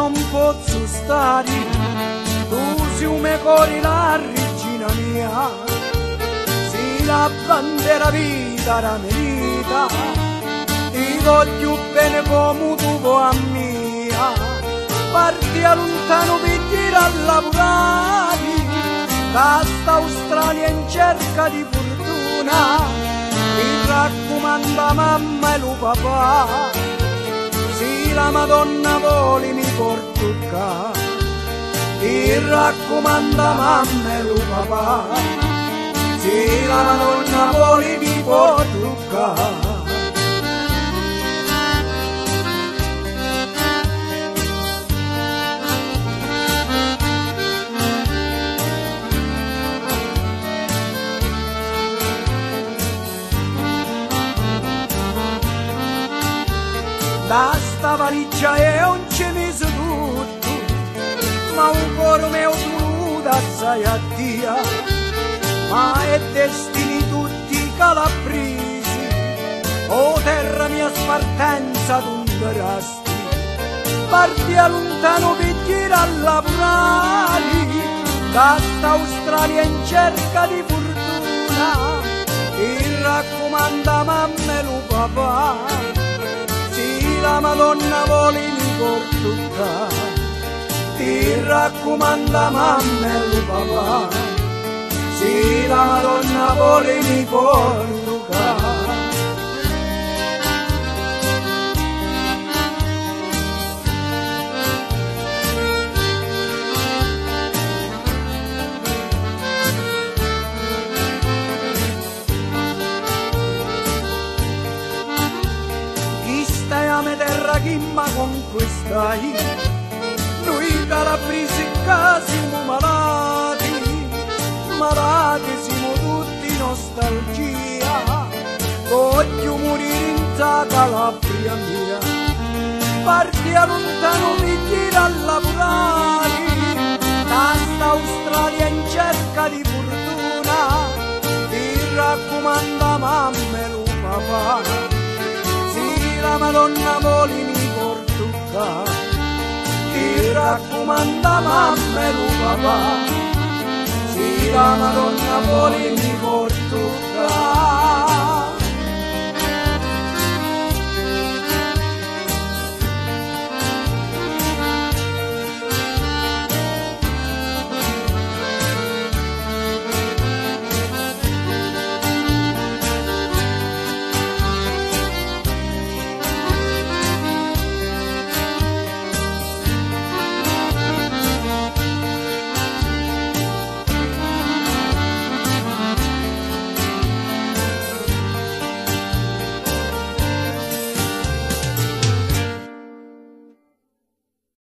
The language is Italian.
non posso stare, tu sei un cuore la regina mia, sei la bandiera vita la mia vita, ti voglio bene come tu vuoi a mia, parti a lontano per dire a lavorare, da sta Australia in cerca di fortuna, mi raccomanda mamma e lo papà la Madonna vuole mi porto qua ti raccomanda mamma e papà. Sì la Madonna vuole mi porto qua da sta valigia e non ci messo tutto, ma un cuore mio tu assai a dia, ma è destini tutti calabrisi, o terra mia spartenza dunque rasti, parti a lontano per a lavorare, da sta Australia in cerca di fortuna, ti raccomanda mamma e lo papà, la Madonna vuole mi portucca ti raccomanda mamma e papà sì la Madonna vuole mi me terra chi ma conquistai noi calabrisi che siamo malati malati siamo tutti nostalgia. Voglio morire in Calabria mia. Parti a lontano mi tira a lavorare. Da sta Australia in cerca di fortuna. Ti raccomanda mamma e papà la Madonna volimi portuca ti raccomanda mamma e papà sì la Madonna volimi portuca